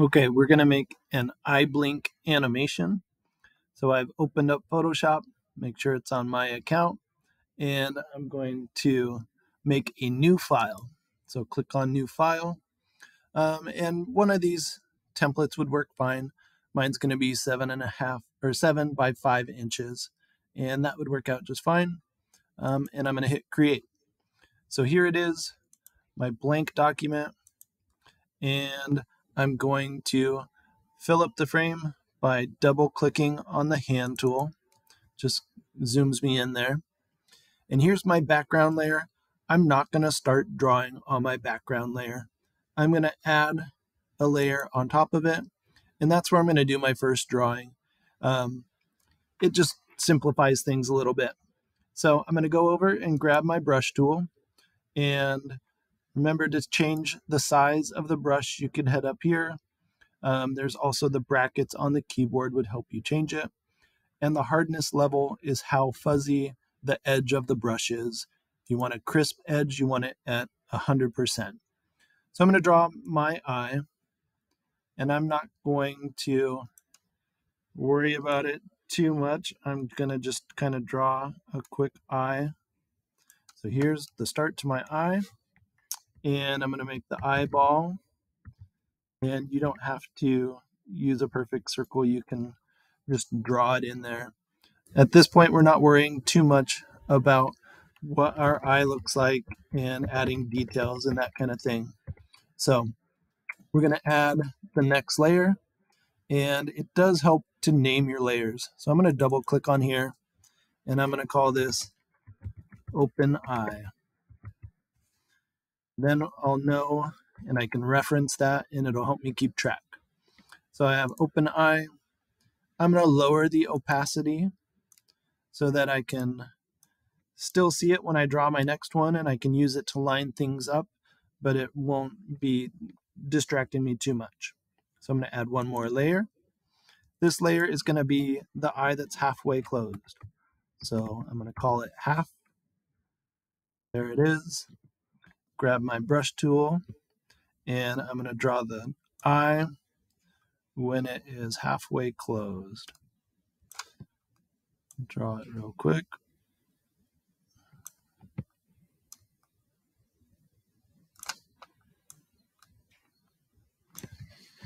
Okay, we're going to make an eye blink animation. So I've opened up Photoshop, make sure it's on my account, and I'm going to make a new file. So click on new file. Um, and one of these templates would work fine. Mine's going to be seven and a half or seven by five inches, and that would work out just fine. Um, and I'm going to hit create. So here it is, my blank document, and I'm going to fill up the frame by double clicking on the hand tool. Just zooms me in there. And here's my background layer. I'm not going to start drawing on my background layer. I'm going to add a layer on top of it. And that's where I'm going to do my first drawing. Um, it just simplifies things a little bit. So I'm going to go over and grab my brush tool. And remember to change the size of the brush. You can head up here. Um, there's also the brackets on the keyboard would help you change it. And the hardness level is how fuzzy the edge of the brush is. If you want a crisp edge, you want it at 100%. So I'm going to draw my eye, and I'm not going to worry about it too much. I'm going to just kind of draw a quick eye. So here's the start to my eye, and I'm going to make the eyeball. And you don't have to use a perfect circle. You can just draw it in there. At this point, we're not worrying too much about what our eye looks like and adding details and that kind of thing. So we're going to add the next layer and it does help to name your layers. So I'm going to double click on here and I'm going to call this open eye. Then I'll know and I can reference that and it'll help me keep track. So I have open eye. I'm going to lower the opacity so that I can still see it when I draw my next one and I can use it to line things up, but it won't be distracting me too much. So I'm going to add one more layer. This layer is going to be the eye that's halfway closed. So I'm going to call it half. There it is. Grab my brush tool and I'm going to draw the eye when it is halfway closed. Draw it real quick.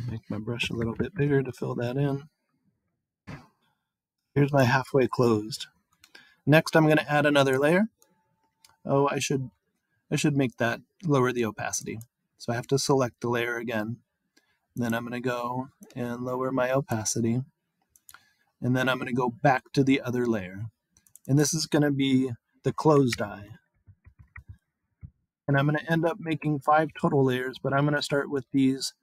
Make my brush a little bit bigger to fill that in. Here's my halfway closed. Next, I'm going to add another layer. Oh, I should, I should make that lower the opacity. So I have to select the layer again. Then I'm going to go and lower my opacity. And then I'm going to go back to the other layer. And this is going to be the closed eye. And I'm going to end up making five total layers, but I'm going to start with these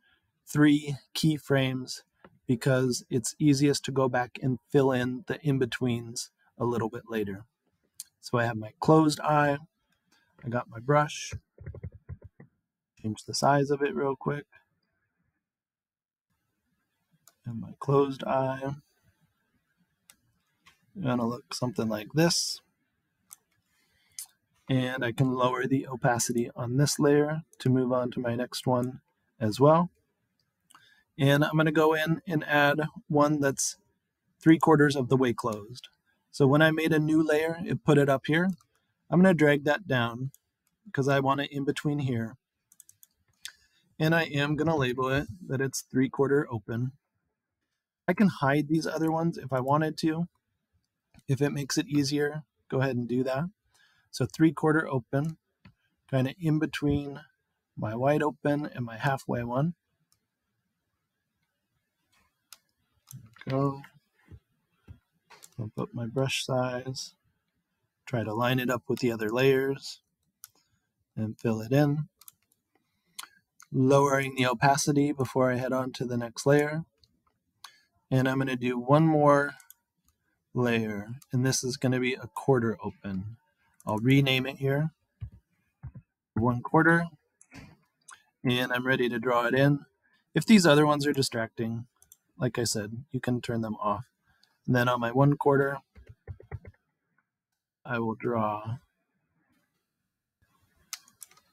three keyframes because it's easiest to go back and fill in the in-betweens a little bit later. So I have my closed eye, I got my brush, change the size of it real quick, and my closed eye. Gonna look something like this. And I can lower the opacity on this layer to move on to my next one as well. And I'm to go in and add one that's three quarters of the way closed. So when I made a new layer, it put it up here. I'm going to drag that down because I want it in between here. And I am going to label it that it's three quarter open. I can hide these other ones if I wanted to. If it makes it easier, go ahead and do that. So three quarter open, kind of in between my wide open and my halfway one. go. Bump up my brush size. Try to line it up with the other layers and fill it in. Lowering the opacity before I head on to the next layer. And I'm going to do one more layer, and this is going to be a quarter open. I'll rename it here. One quarter. And I'm ready to draw it in. If these other ones are distracting, like I said, you can turn them off. And then on my one quarter, I will draw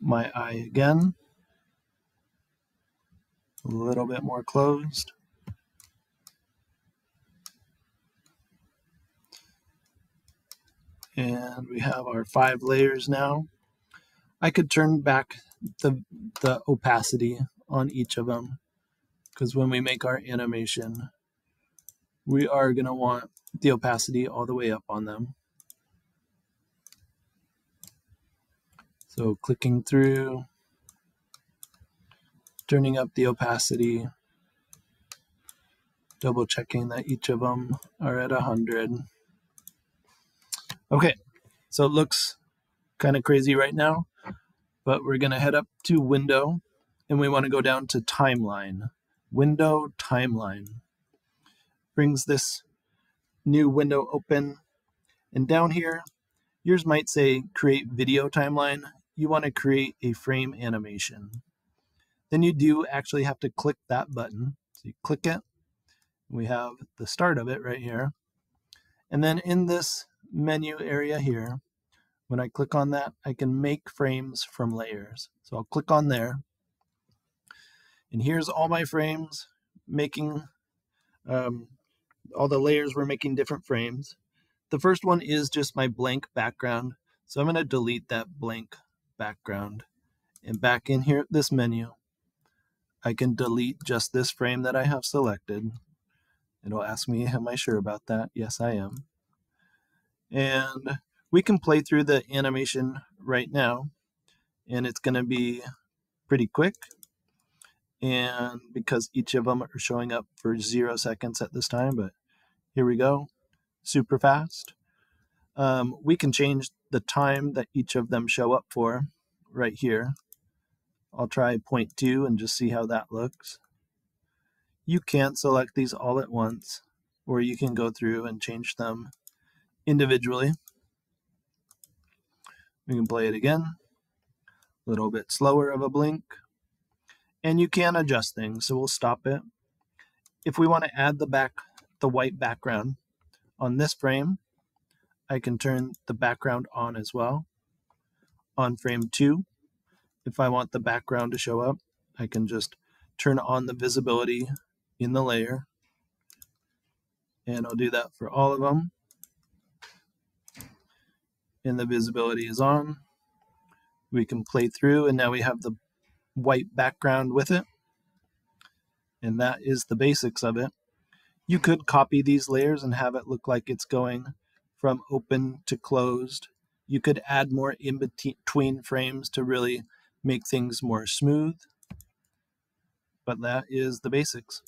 my eye again. a little bit more closed. And we have our five layers now. I could turn back the, the opacity on each of them because when we make our animation, we are going to want the opacity all the way up on them. So clicking through, turning up the opacity, double checking that each of them are at 100. Okay, so it looks kind of crazy right now, but we're going to head up to Window, and we want to go down to Timeline. Window Timeline. Brings this new window open, and down here, yours might say Create Video Timeline. You want to create a frame animation. Then you do actually have to click that button. So you click it, we have the start of it right here. And then in this menu area here, when I click on that, I can make frames from layers. So I'll click on there. And here's all my frames making, um, all the layers were making different frames. The first one is just my blank background. So I'm going to delete that blank background. And back in here, at this menu, I can delete just this frame that I have selected. It'll ask me, am I sure about that? Yes, I am. And we can play through the animation right now and it's going to be pretty quick and because each of them are showing up for zero seconds at this time but here we go super fast um, we can change the time that each of them show up for right here I'll try point two and just see how that looks you can't select these all at once or you can go through and change them individually. We can play it again, a little bit slower of a blink, and you can adjust things, so we'll stop it. If we want to add the back, the white background on this frame, I can turn the background on as well. On frame two, if I want the background to show up, I can just turn on the visibility in the layer. And I'll do that for all of them and the visibility is on. We can play through and now we have the white background with it. And that is the basics of it. You could copy these layers and have it look like it's going from open to closed. You could add more in between frames to really make things more smooth. But that is the basics.